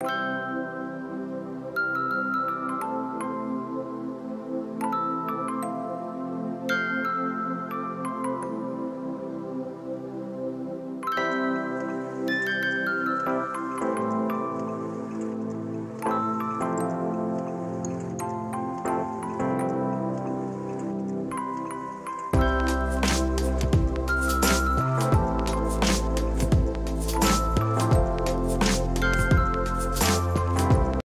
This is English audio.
you